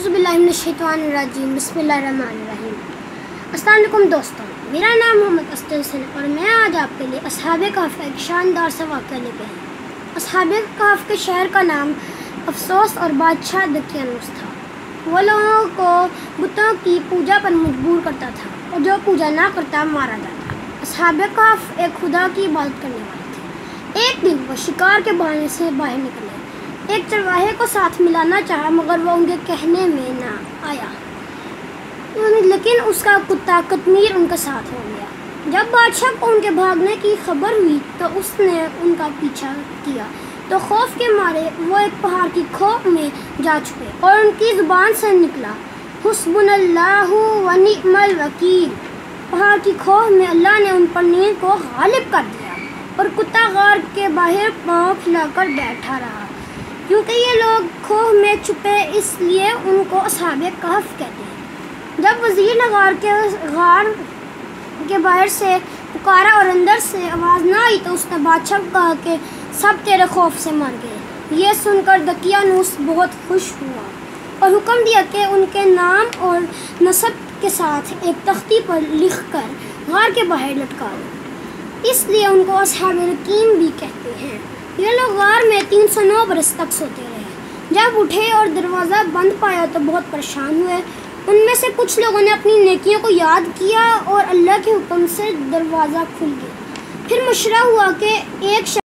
اعوذ باللہ من الشیطان الرجیم، بسم اللہ الرحمن الرحیم۔ السلام علیکم دوستوں میرا نام محمد اسد حسن اور میں آج آپ کے لیے اصحاب کہف ایک شاندار سا واقعہ لے کے ہیں اصحاب کہف کے شہر کا نام افسوس اور بادشاہ دقیانوس تھا۔ وہ لوگوں کو بتوں کی پوجا پر مجبور کرتا تھا اور جو پوجا نہ کرتا مارا جاتا۔ اصحاب کہف ایک خدا کی عبادت کرنے والے تھے۔ ایک دن وہ شکار کے بہانے سے باہر نکلے۔ ایک چرواہے کو ساتھ ملانا چاہا، مگر وہ ان کے کہنے میں نہ آیا۔ یعنی لیکن اس کا کتا قطمیر ان کا ساتھ ہو گیا۔ جب بادشاہ کو ان کے بھاگنے کی خبر ہوئی تو اس نے ان کا پیچھا کیا۔ تو خوف کے مارے وہ ایک پہاڑ کی کھوپ میں جا چکے اور ان کی زبان سے نکلا۔ حسبن اللہ و نعم الوکیل۔ پہاڑ کی کھوپ میں اللہ نے ان پر نیند کو غالب کر دیا اور کتا غار کے باہر پاؤں کھلا کر بیٹھا رہا۔ کیونکہ یہ لوگ کھوہ میں چھپے اس لیے ان کو اصحاب کہف کہتے ہیں۔ جب وزیر نے غار کے غار کے باہر سے پکارا اور اندر سے آواز نہ آئی تو اس نے بادشاہ کو کہا کہ سب تیرے خوف سے مر گئے۔ یہ سن کر دقیانوس بہت خوش ہوا اور حکم دیا کہ ان کے نام اور نصب کے ساتھ ایک تختی پر لکھ کر غار کے باہر لٹکا دو۔ اس لیے ان کو اصحاب رقیم بھی کہتے ہیں یہ لوگ غار میں تین سو نو برس تک سوتے رہے۔ جب اٹھے اور دروازہ بند پایا تو بہت پریشان ہوئے۔ ان میں سے کچھ لوگوں نے اپنی نیکیوں کو یاد کیا اور اللہ کے حکم سے دروازہ کھل گیا۔ پھر مشورہ ہوا کہ ایک